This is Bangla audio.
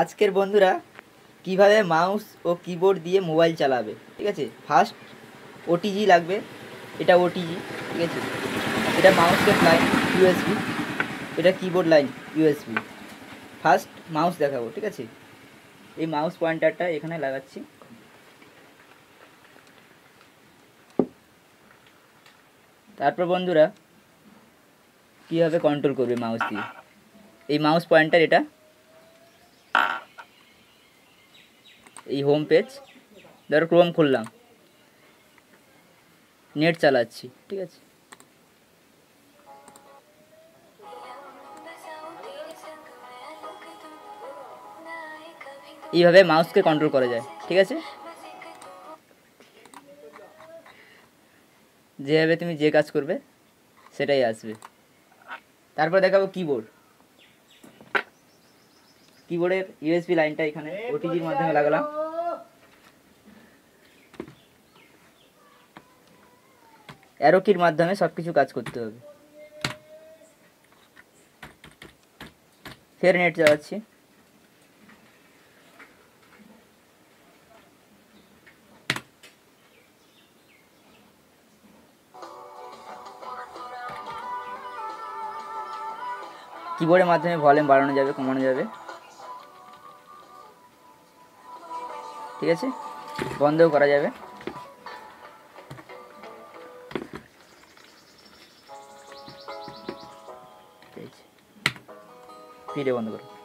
আজকের বন্ধুরা কীভাবে মাউস ও কিবোর্ড দিয়ে মোবাইল চালাবে? ঠিক আছে? ফার্স্ট ওটিজি লাগবে। এটা ওটিজি ঠিক আছে? এটা মাউসের লাইন ইউএসবি এটা keyboard line USB first mouse দেখাবো, ঠিক আছে? এই মাউস পয়েন্টারটা এখানে লাগাচ্ছি। তারপর বন্ধুরা, কীভাবে কন্ট্রোল করবে মাউস দিয়ে? এই মাউস পয়েন্টার এটা এই হোম পেজ ধরো ক্রোম খুললাম। নেট চালাচ্ছি, ঠিক আছে? এইভাবে মাউসকে কন্ট্রোল করা যায়, ঠিক আছে? যেভাবে তুমি যে কাজ করবে, সেটাই আসবে। তারপর দেখাবো কিবোর্ড কিবোর্ডের ইউএসবি লাইনটা এখানে ওটিজির মাধ্যমে লাগালাম। অ্যারো কির মাধ্যমে সব কিছু কাজ করতে হবে। ফের নেট চালাচ্ছি। কিবোর্ডের মাধ্যমে ভলিউম বাড়ানো যাবে, কমানো যাবে। ঠিক আছে? বন্ধও করা যাবে। ঠিক আছে ফিরে বন্ধ করো